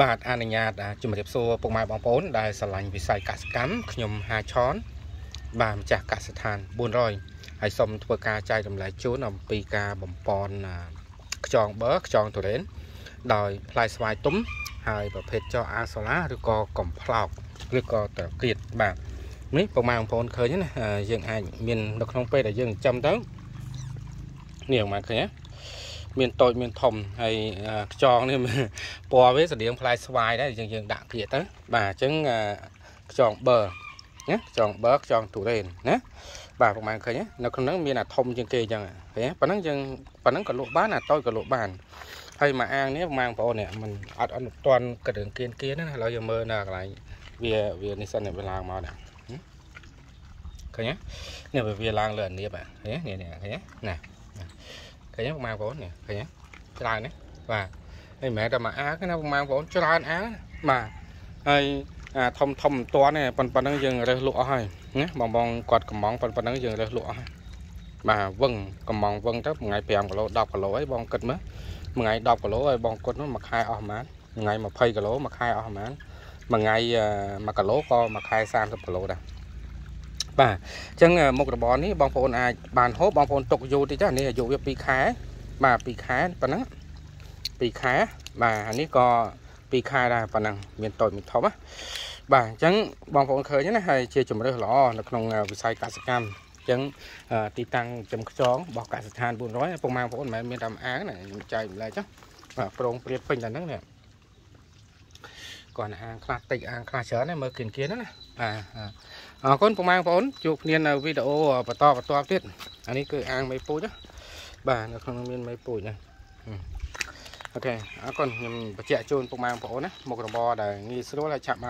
បាទអនុញ្ញាតជំរាបសួរពុកម៉ែបងប្អូនដែលស្រឡាញ់វិស័យកសិកម្មខ្ញុំហាឆនបាទម្ចាស់កសិដ្ឋាន400ហើយសូមធ្វើការចែករំលែកជូនអំពីការបំពន់ខ្យងបឺខ្យងទុរេនដោយផ្លែស្វាយទុំហើយប្រភេទចោអាសូឡាឬក៏កំផ្លោកឬក៏ត្រកៀតបាទនេះពុកម៉ែបងប្អូនឃើញណាយើងអាចមាននៅក្នុងពេលដែលយើងចិញ្ចឹមទៅនេះបងប្អូនឃើញណា មានតូចមានធំហើយខ្យងនេះពណ៌វាស្តៀងផ្លែស្វាយដែរយើងយើងដាក់ទៀតទៅបាទអញ្ចឹងខ្យងបឺណាខ្យងបឺខ្យងទូរ៉េនណាបាទប្រហែលឃើញនៅក្នុងហ្នឹងមានអាធំជាងគេអញ្ចឹងឃើញប៉ុណ្ណឹងយើងប៉ុណ្ណឹងក៏លក់បានអាតូចក៏លក់បានហើយមួយអាងនេះបងប្អូននេះมันអត់អត់ទាន់គិតរឿងគៀនគៀនណាឥឡូវយើងមើលនៅកន្លែងវាវានេះសិនវាឡើងមកណាឃើញនេះវាឡើងលើអានៀបឃើញនេះនេះឃើញណា ឃើញបងប្អូននេះឃើញច្រើនណាបាទហើយមិនមែនតែមួយអាងណាបងប្អូនច្រើនអាងបាទហើយអាធំធំមិនតាន់ទេប៉ុណ្ណឹងយើងរើសលក់អស់ហើយណាបងបងគាត់កំងប៉ុណ្ណឹងយើងរើសលក់អស់ហើយបាទវឹងកំងវឹងទៅមួយថ្ងៃ5គីឡូ10គីឡូហើយបងគិតមើលមួយថ្ងៃ10គីឡូហើយបងគិតនោះមួយខែអស់ប្រហែលមួយថ្ងៃ20គីឡូមួយខែអស់ប្រហែលមួយថ្ងៃ1គីឡូក៏មួយខែ30គីឡូដែរ បាទអញ្ចឹងមុខរបរនេះបងប្អូនអាចបានហូបបងប្អូនទុកយូរតិចនេះអាយុវា2ខែបាទ2ខែប៉ុណ្ណឹង2ខែបាទអានេះក៏2ខែដែរប៉ុណ្ណឹងមានតូចមានធំណាបាទអញ្ចឹងបងប្អូនឃើញណាហើយជាជំរើសល្អនៅក្នុងវិស័យកសិកម្មអញ្ចឹងទីតាំងចំខ្យងរបស់កសិដ្ឋាន400ពុកម៉ែបងប្អូនមិនមែនមានតែអាងណាខ្ញុំចែកម្លែកចុះបាទប្រងព្រៀបពេញតែហ្នឹងនេះ គាត់អាងខ្លះតិចអាងខ្លះច្រើនមើលគៀនគៀនណាបាទអរគុណពុកម៉ែបងប្អូនជួបគ្នានៅវីដេអូបន្តបន្តទៀតអានេះគឺអាងមេពូជបាទនៅក្នុងមានមេពូជណាអូខេអរគុណខ្ញុំបញ្ជាក់ជូនពុកម៉ែបងប្អូនណាមុខរបរដែលងាយស្រួលហើយឆាប់